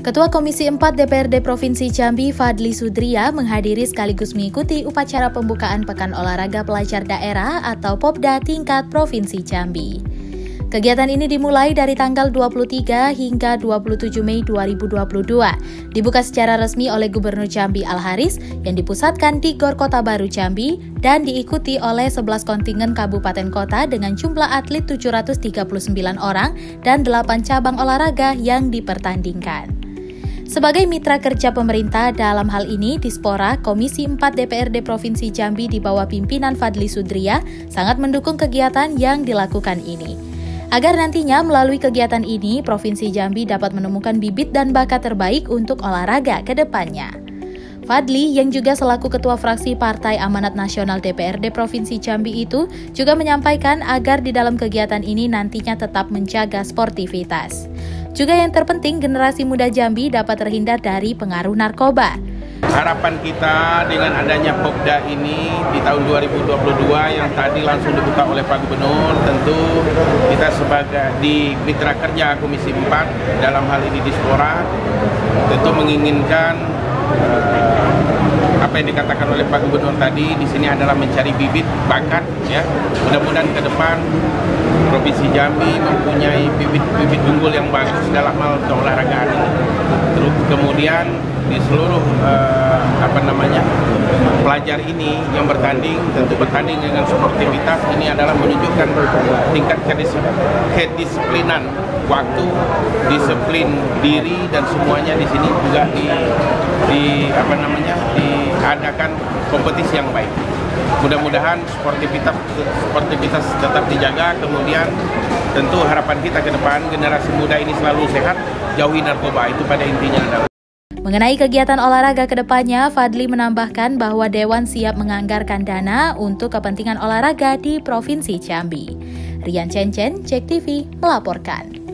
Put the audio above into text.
Ketua Komisi 4 DPRD Provinsi Jambi Fadli Sudria menghadiri sekaligus mengikuti upacara pembukaan Pekan Olahraga Pelajar Daerah atau Popda tingkat Provinsi Jambi. Kegiatan ini dimulai dari tanggal 23 hingga 27 Mei 2022. Dibuka secara resmi oleh Gubernur Jambi Al-Haris yang dipusatkan di Gor Kota Baru Jambi dan diikuti oleh 11 kontingen kabupaten kota dengan jumlah atlet 739 orang dan 8 cabang olahraga yang dipertandingkan. Sebagai mitra kerja pemerintah dalam hal ini, Dispora, Komisi 4 DPRD Provinsi Jambi di bawah pimpinan Fadli Sudria sangat mendukung kegiatan yang dilakukan ini agar nantinya melalui kegiatan ini Provinsi Jambi dapat menemukan bibit dan bakat terbaik untuk olahraga ke depannya. Fadli yang juga selaku Ketua Fraksi Partai Amanat Nasional DPRD Provinsi Jambi itu juga menyampaikan agar di dalam kegiatan ini nantinya tetap menjaga sportivitas. Juga yang terpenting generasi muda Jambi dapat terhindar dari pengaruh narkoba. Harapan kita dengan adanya Pokda ini di tahun 2022 yang tadi langsung dibuka oleh Pak Gubernur, tentu kita sebagai di mitra kerja Komisi 4 dalam hal ini Dispora, tentu menginginkan uh, apa yang dikatakan oleh Pak Gubernur tadi di sini adalah mencari bibit bakat ya. Mudah-mudahan ke depan Provinsi Jambi mempunyai bibit-bibit unggul yang bagus dalam hal keolahragaan ini. Terus kemudian di seluruh uh, apa namanya pelajar ini yang bertanding tentu bertanding dengan sportivitas ini adalah menunjukkan tingkat kedisiplinan waktu, disiplin diri dan semuanya di sini juga di di apa namanya diadakan kompetisi yang baik. Mudah-mudahan sportivitas sportivitas tetap dijaga kemudian tentu harapan kita ke depan generasi muda ini selalu sehat jauhi narkoba itu pada intinya adalah Mengenai kegiatan olahraga ke depannya, Fadli menambahkan bahwa Dewan siap menganggarkan dana untuk kepentingan olahraga di Provinsi Jambi. Rian Cencen, Cek TV, melaporkan.